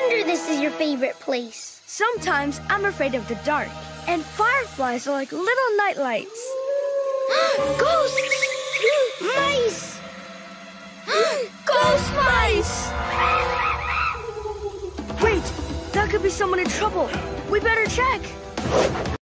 wonder this is your favorite place. Sometimes I'm afraid of the dark, and fireflies are like little nightlights. Ghosts! Mice! Ghost mice! Wait, that could be someone in trouble. We better check.